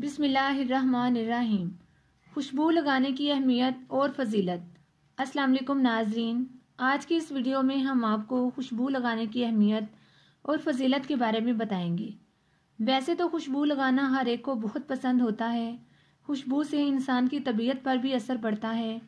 बिसमीम खुशबू लगाने की अहमियत और फजीलत। अस्सलाम वालेकुम नाजरीन। आज की इस वीडियो में हम आपको खुशबू लगाने की अहमियत और फजीलत के बारे में बताएँगे। वैसे तो खुशबू लगाना हर एक को बहुत पसंद होता है। खुशबू से इंसान की तबीयत पर भी असर पड़ता है।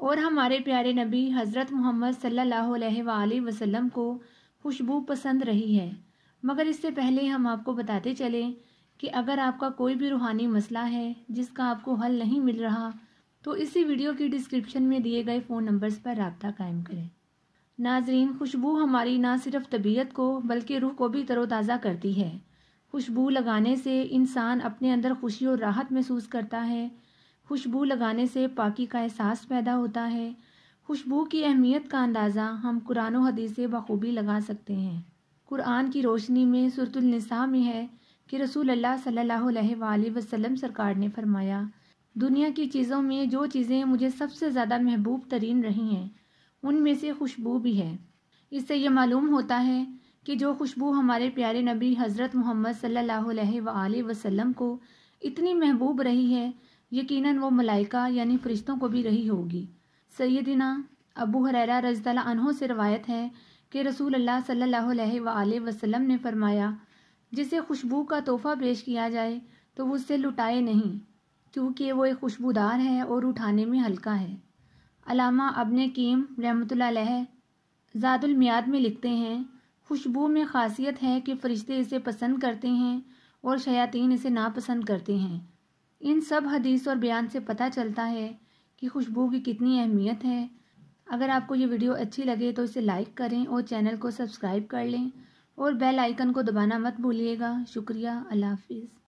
और हमारे प्यारे नबी हज़रत मोहम्मद सल्लल्लाहु अलैहि वसल्लम को खुशबू पसंद रही है। मगर इससे पहले हम आपको बताते चलें कि अगर आपका कोई भी रूहानी मसला है, जिसका आपको हल नहीं मिल रहा तो इसी वीडियो की डिस्क्रिप्शन में दिए गए फ़ोन नंबर्स पर रबता कायम करें। नाजरीन, खुशबू हमारी ना सिर्फ़ तबीयत को, बल्कि रूह को भी तरोताज़ा करती है। खुशबू लगाने से इंसान अपने अंदर खुशी और राहत महसूस करता है। खुशबू लगाने से पाकि का एहसास पैदा होता है। खुशबू की अहमियत का अंदाज़ा हम कुरान हदीस बखूबी लगा सकते हैं। कुरान की रोशनी में सुरतुलनिसा में है। कि रसूल अल्लाह सल्लल्लाहु अलैहि वसल्लम सरकार ने फरमाया, दुनिया की चीज़ों में जो चीज़ें मुझे सबसे ज़्यादा महबूब तरीन रही हैं, उनमें से खुशबू भी है। इससे यह मालूम होता है कि जो खुशबू हमारे प्यारे नबी हज़रत मोहम्मद सल्लल्लाहु अलैहि वसल्लम को इतनी महबूब रही है, यकीनन वो मलाइका यानी फ़रिश्तों को भी रही होगी। सैदिना अबू हरेरा रजतला अनहों से रवायत है कि रसूल अल्लाह सल्लल्लाहु अलैहि वसल्लम ने फरमाया जिसे खुशबू का तोहफ़ा पेश किया जाए तो उससे लुटाए नहीं, क्योंकि वो एक खुशबूदार है और उठाने में हल्का है। अलामा अबन कीम रहमत ज़ादुलमियाद में लिखते हैं, खुशबू में खासियत है कि फ़रिश्ते इसे पसंद करते हैं और शयातीन इसे नापसंद करते हैं। इन सब हदीस और बयान से पता चलता है कि खुशबू की कितनी अहमियत है। अगर आपको ये वीडियो अच्छी लगे तो इसे लाइक करें और चैनल को सब्सक्राइब कर लें। और बेल आइकन को दबाना मत भूलिएगा। शुक्रिया। अल्लाह हाफिज़।